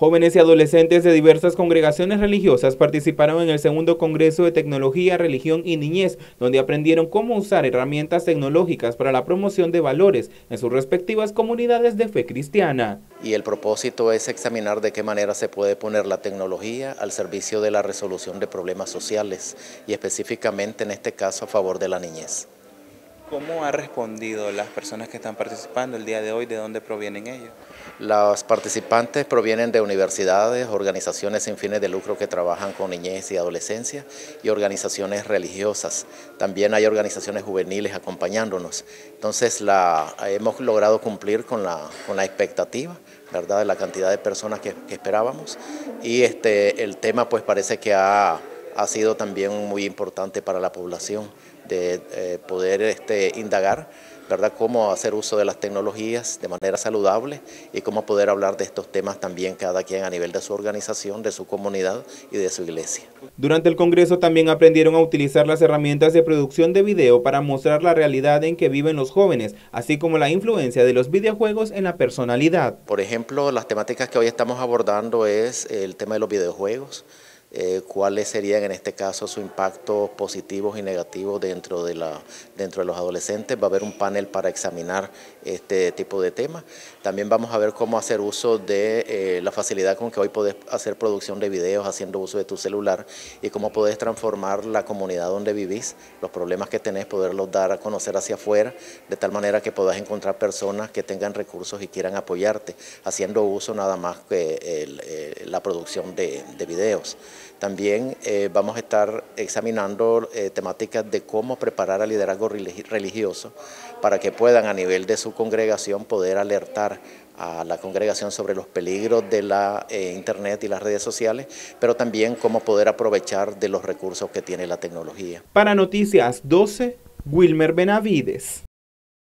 Jóvenes y adolescentes de diversas congregaciones religiosas participaron en el segundo Congreso de Tecnología, Religión y Niñez, donde aprendieron cómo usar herramientas tecnológicas para la promoción de valores en sus respectivas comunidades de fe cristiana. Y el propósito es examinar de qué manera se puede poner la tecnología al servicio de la resolución de problemas sociales y específicamente en este caso a favor de la niñez. ¿Cómo han respondido las personas que están participando el día de hoy? ¿De dónde provienen ellos? Los participantes provienen de universidades, organizaciones sin fines de lucro que trabajan con niñez y adolescencia y organizaciones religiosas. También hay organizaciones juveniles acompañándonos. Entonces la, hemos logrado cumplir con la, con la expectativa ¿verdad? de la cantidad de personas que, esperábamos y este, el tema pues parece que ha, ha sido también muy importante para la población de eh, poder este, indagar ¿verdad? cómo hacer uso de las tecnologías de manera saludable y cómo poder hablar de estos temas también cada quien a nivel de su organización, de su comunidad y de su iglesia. Durante el Congreso también aprendieron a utilizar las herramientas de producción de video para mostrar la realidad en que viven los jóvenes, así como la influencia de los videojuegos en la personalidad. Por ejemplo, las temáticas que hoy estamos abordando es el tema de los videojuegos, eh, cuáles serían en este caso sus impactos positivos y negativos dentro de, la, dentro de los adolescentes. Va a haber un panel para examinar este tipo de temas. También vamos a ver cómo hacer uso de eh, la facilidad con que hoy puedes hacer producción de videos haciendo uso de tu celular y cómo puedes transformar la comunidad donde vivís, los problemas que tenés, poderlos dar a conocer hacia afuera, de tal manera que puedas encontrar personas que tengan recursos y quieran apoyarte, haciendo uso nada más que eh, la producción de videos. También eh, vamos a estar examinando eh, temáticas de cómo preparar al liderazgo religioso para que puedan a nivel de su congregación poder alertar a la congregación sobre los peligros de la eh, internet y las redes sociales, pero también cómo poder aprovechar de los recursos que tiene la tecnología. Para Noticias 12, Wilmer Benavides.